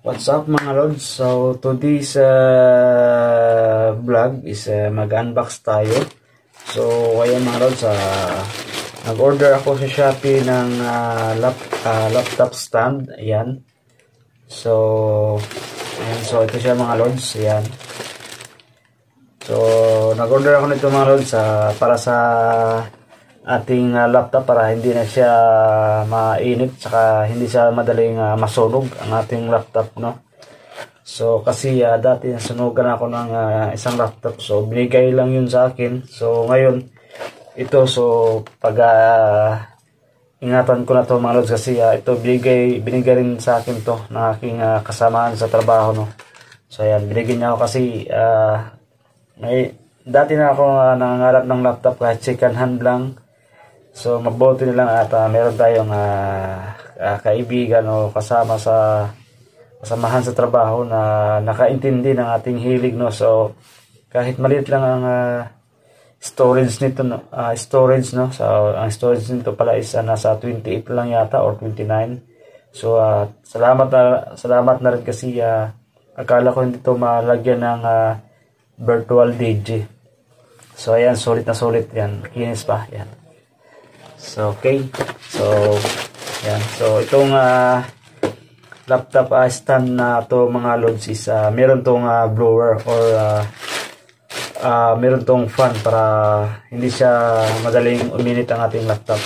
What's up mga lods? So today's uh, vlog is uh, mag-unbox tayo. So ayan mga lods, uh, nag-order ako sa Shopee ng uh, lap, uh, laptop stand. Ayan. So ayan, so ito siya mga lods. Ayan. So nag-order ako nito mga lods uh, para sa ating uh, laptop para hindi na siya mainit saka hindi siya madaling uh, masunog ang ating laptop no? So kasi uh, dati nasunugan ako ng uh, isang laptop so binigay lang yun sa akin. So ngayon ito so pag uh, ingatan ko na to mga lods kasi uh, ito binigay binigay rin sa akin to ng aking uh, kasamaan sa trabaho no? So ayan binigyan niya ako kasi uh, may dati na ako uh, nangangarap ng laptop kahit second hand lang So mabuti na lang at uh, meron tayong uh, uh, kaibigan o kasama sa kasamahan sa trabaho na nakaintindi ng ating hilig no. So kahit maliit lang ang uh, storage nito no, uh, storage no. So ang storage nito pala is uh, nasa 28 lang yata or 29. So uh, salamat na salamat na rin kasi uh, akala ko hindi to malagyan ng uh, virtual DJ. So ayan, sulit na sulit yan. Kinis pa, yan. So, okay. So, yan. So, itong uh, laptop uh, stand na to mga loads is uh, meron tong uh, blower or uh, uh, meron tong fan para hindi siya madaling uminit ang ating laptop.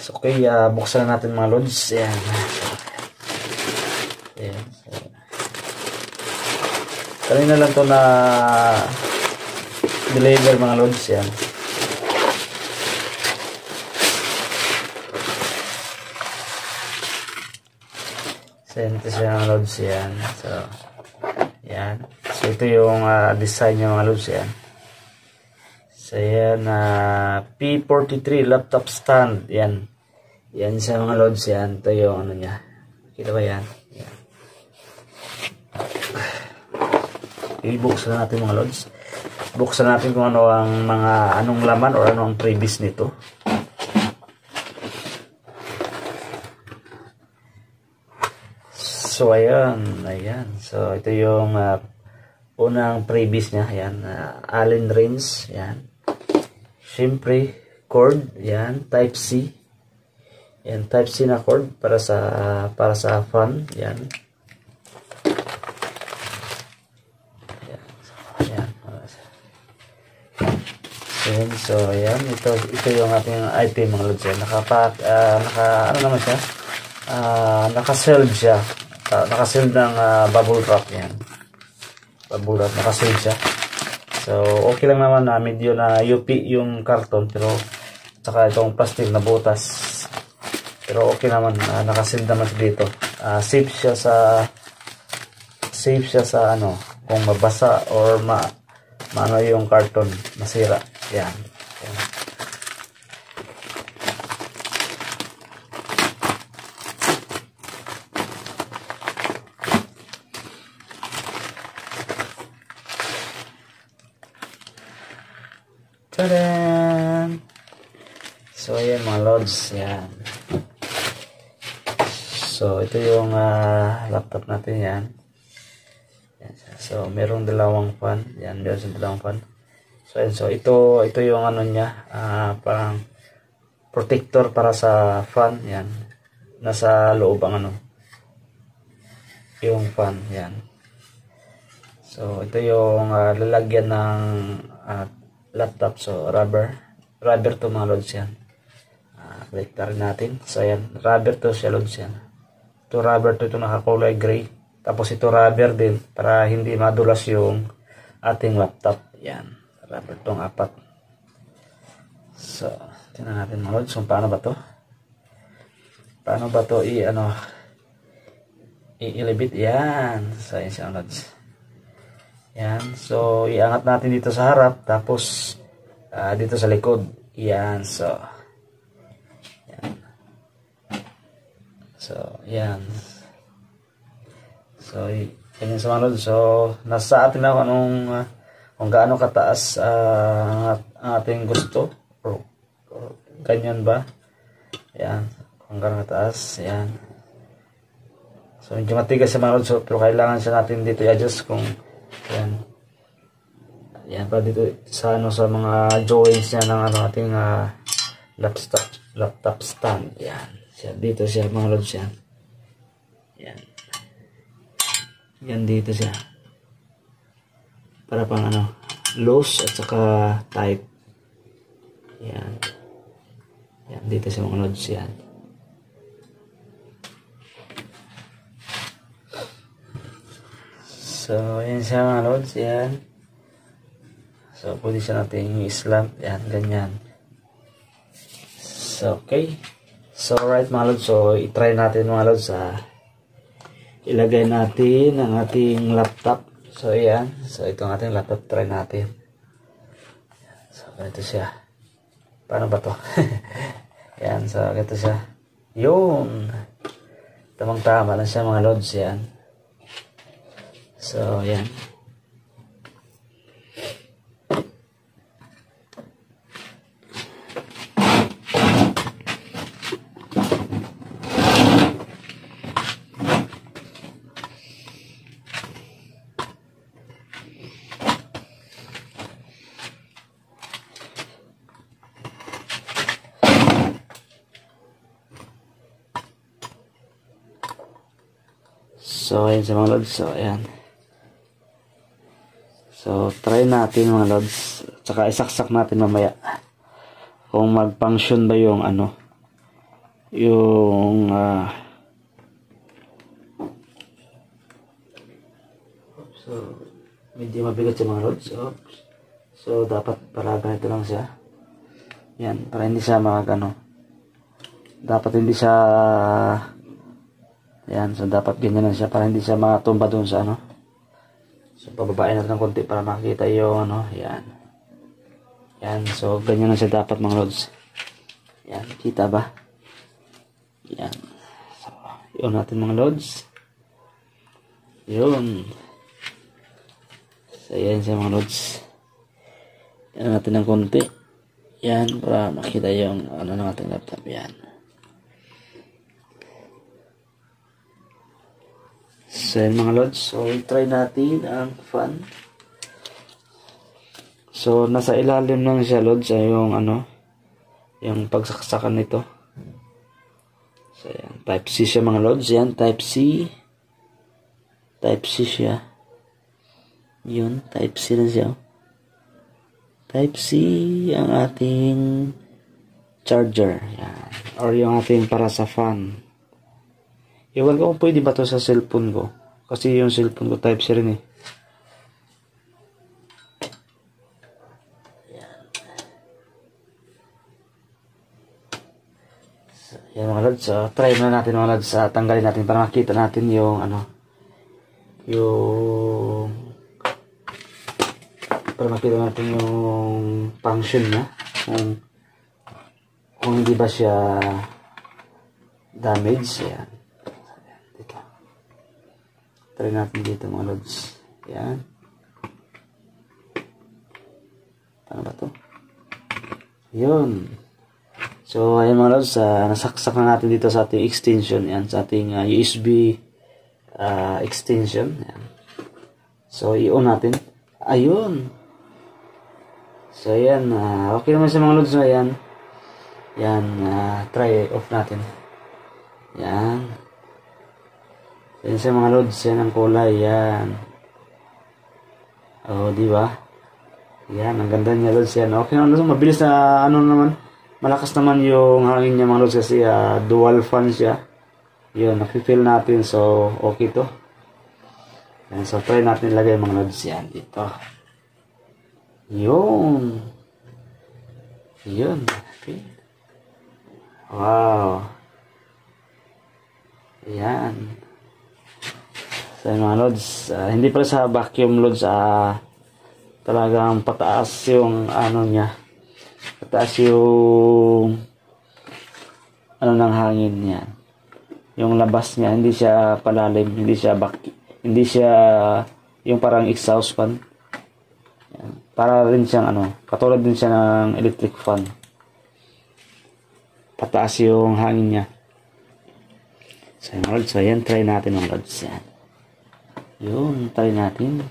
So, okay. Uh, buksan na natin mga loads. Yan. Yan. So, kanina lang to na deliver mga loads. Yan. Sente siya mga loads yan. So, yan. So, ito yung uh, design niya mga loads yan. So, yan. Uh, P43 laptop stand. Yan. Yan siya mga loads yan. Ito yung ano niya. Kita ba yan? Yan. I-buksan natin mga loads. Buksan natin kung ano ang mga anong laman or ano ang previous nito. So, ayan. Ayan. So, ito yung uh, unang previous niya. Ayan. Uh, Allen Range. Ayan. Siyempre, cord. Ayan. Type C. Ayan. Type C na cord para sa uh, para sa fan. Ayan. Ayan. So, ayan. Ito, ito yung ating item mga lods. Nakapak, uh, naka, ano naman siya? Uh, naka-selve siya uh, nakaseal ng uh, bubble wrap yan bubble wrap nakaseal siya. So okay lang naman na medyo na UP yung karton pero saka itong plastic na butas. Pero okay naman uh, nakaseal naman dito. Uh, safe siya sa safe siya sa ano kung mabasa or ma maano yung karton masira. Yan, Tadaan! So, ayan mga lods. Yan. So, ito yung uh, laptop natin. Yan. yan. So, merong dalawang fan. Yan, meron sa dalawang fan. So, ayan. So, ito, ito yung ano niya. Uh, parang protector para sa fan. Yan. Nasa loob ang ano. Yung fan. Yan. So, ito yung uh, lalagyan ng uh, laptop. So, rubber. Rubber to mga loads yan. Uh, balik na rin natin. So, ayan. Rubber to siya loads yan. Ito rubber to. Ito nakakulay gray. Tapos ito rubber din para hindi madulas yung ating laptop. Yan. Rubber tong apat. So, tingnan natin mga loads. So, paano ba to? Paano ba to i ano i-elevate? Yan. So, ayan siya loads. Yan. So, iangat natin dito sa harap. Tapos, uh, dito sa likod. Yan. So, yan. So, yan. So, yan yung mga So, nasa atin na anong, uh, kung gaano kataas uh, ang ating gusto. Or, or ganyan ba? Yan. Kung gaano kataas. Yan. So, medyo matigas sa mga. So, pero kailangan siya natin dito i-adjust kung. Yan pa dito sa ano sa mga joints niya ng ano ating uh, laptop laptop stand. Yan. Siya dito siya mga lods yan. Yan. Yan dito siya. Para pang ano loose at saka tight. Yan. Yan dito sa mga lods yan. So, yan siya mga lods. Yan. So, pwede siya natin i-slant. Yan, ganyan. So, okay. So, right mga lods. So, i-try natin mga lods. Ah, ilagay natin ang ating laptop. So, yan. So, itong ating laptop. Try natin. So, ganito siya. Paano ba to? yan. So, ganito siya. Yun. Tamang-tama lang siya mga lods. Yan. So, yan. So, ayan sa mga lods. So, ayan. So, try natin mga lods. Tsaka isaksak natin mamaya. Kung mag-function ba yung ano. Yung uh, So, medyo mabigat yung mga lods. Oops. So, dapat para ganito lang siya. Yan, para hindi siya mag ano. Dapat hindi siya yan, so dapat ganyan lang siya para hindi siya matumba doon sa ano So, pababain natin ng konti para makita yung ano, yan. Yan, so, ganyan na siya dapat mga lods. Yan, kita ba? Yan. So, yun natin mga lods. Yun. So, yan siya mga lods. Yan natin ng konti. Yan, para makita yung ano ng ating laptop. Yan. So, mga lods. So, try natin ang fan. So, nasa ilalim lang siya lods ay yung ano, yung pagsaksakan nito. So, yan. Type C siya mga lods. Yan, type C. Type C siya. Yun, type C na siya. Type C ang ating charger. Yan. Or yung ating para sa fan. Iwan ko kung pwede ba to sa cellphone ko. Kasi yung cellphone ko type C rin eh. Yan mga lods. So, try na natin mga lods. Uh, tanggalin natin para makita natin yung ano. Yung para makita natin yung function niya. Kung, kung hindi ba siya damage. Yan. Try natin dito mga lods. Yan. Paano ba to? Yun. So, ayan mga lods. Uh, nasaksak na natin dito sa ating extension. Yan. Sa ating uh, ah, USB uh, ah, extension. Yan. So, i-on natin. Ayun. So, ayan. Uh, okay naman sa mga lods na yan. Yan. Uh, try off natin. Yan. Yan sa mga loads, yan ang kulay, yan. Oh, di ba? Yan, ang ganda niya loads yan. Okay naman, mabilis na ano naman. Malakas naman yung hangin niya mga loads kasi uh, dual fan siya. Yun, nafe-feel natin. So, okay to. Yan, so, try natin ilagay mga loads yan dito. Yun. Yun. Okay. Wow. Yan. So mga lods, uh, hindi pala sa vacuum loads, uh, talagang pataas yung ano niya. Pataas yung ano ng hangin niya. Yung labas niya, hindi siya palalim, hindi siya back, hindi siya yung parang exhaust fan. Yan. Para rin siyang ano, katulad din siya ng electric fan. Pataas yung hangin niya. So, mga lods, so try natin mga lods. Yan. Yun, try natin.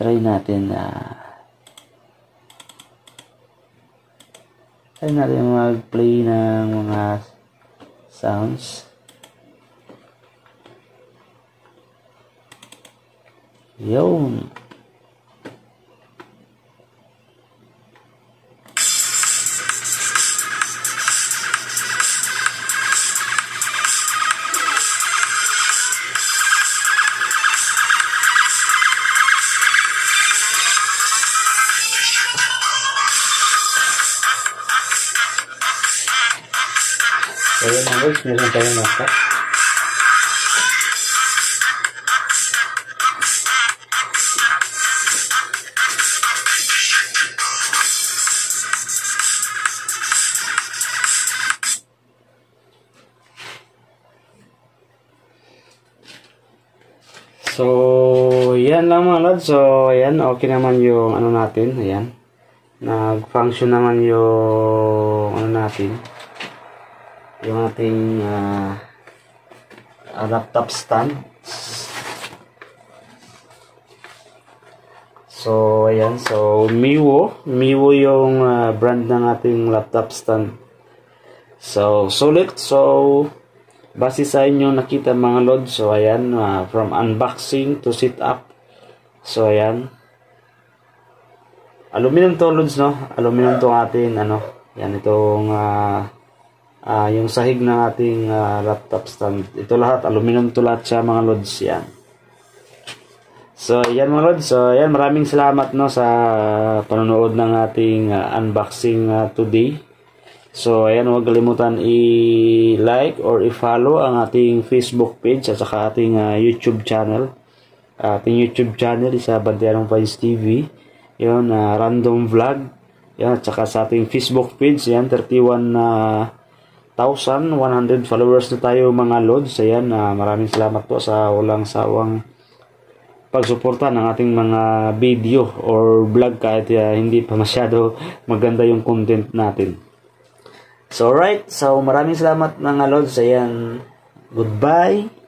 Try natin, ah, try natin mag-play ng mga sounds. Yun. So yun mga guys, meron tayong laptop. So, yan lang mga lods. So, ayan, okay naman yung ano natin. Ayan. Nag-function naman yung ano natin. Yung ating uh, laptop stand. So, ayan. So, Miwo. Miwo yung uh, brand ng ating laptop stand. So, sulit. So, base sa inyo nakita mga lods so ayan uh, from unboxing to sit up so ayan aluminum to lods no aluminum to ating ano yan itong uh, uh, yung sahig ng ating uh, laptop stand ito lahat aluminum to lahat siya mga lods yan so yan mga lods so ayan maraming salamat no sa panonood ng ating uh, unboxing uh, today So, ayan, huwag kalimutan i-like or i-follow ang ating Facebook page at saka ating uh, YouTube channel. Uh, ating YouTube channel is uh, Bandianong Pines TV. Yun, uh, random vlog. Yan, at saka sa ating Facebook page, yan, 31,100 uh, followers na tayo mga lods. Ayan, uh, maraming salamat po sa walang sawang pagsuporta ng ating mga video or vlog kahit uh, hindi pa masyado maganda yung content natin. So, alright. So, maraming salamat mga lods. Ayan. Goodbye.